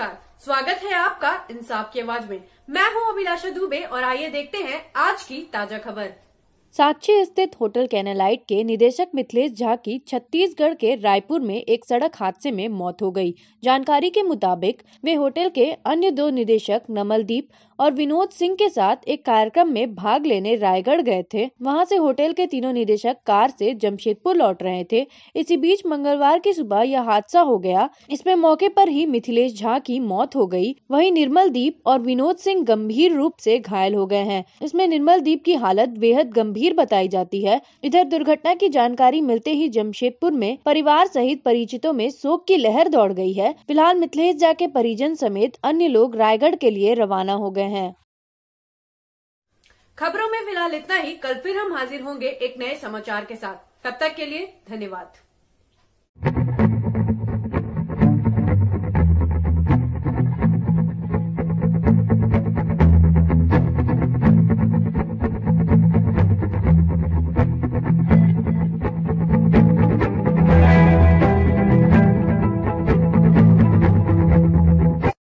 स्वागत है आपका इंसाफ की आवाज़ में। मैं हूँ अभिलाषा दुबे और आइए देखते हैं आज की ताज़ा खबर। साक्षी स्थित होटल कैनालाइट के निदेशक मिथिलेश झा की छत्तीसगढ़ के रायपुर में एक सड़क हादसे में मौत हो गई। जानकारी के मुताबिक, वे होटल के अन्य दो निदेशक नमलदीप और विनोद सिंह के साथ एक कार्यक्रम में भाग लेने रायगढ़ गए थे। वहाँ से होटल के तीनों निदेशक कार से जमशेदपुर लौट रहे थे। इसी बीच मंगलवार की सुबह यह हादसा हो गया। इसमें मौके पर ही मिथिलेश झा की मौत हो गई। वहीं निर्मल दीप और विनोद सिंह गंभीर रूप से घायल हो गए हैं। इसमें निर्मल दीप की हालत बेहद गंभीर बताई जाती है। इधर दुर्घटना की जानकारी मिलते ही जमशेदपुर में परिवार सहित परिचितों में शोक की लहर दौड़ गई है। फ़िलहाल मिथिलेश झा के परिजन समेत अन्य लोग रायगढ़ के लिए रवाना हो गए हैं। खबरों में फ़िलहाल इतना ही। कल फिर हम हाजिर होंगे एक नए समाचार के साथ। तब तक के लिए धन्यवाद।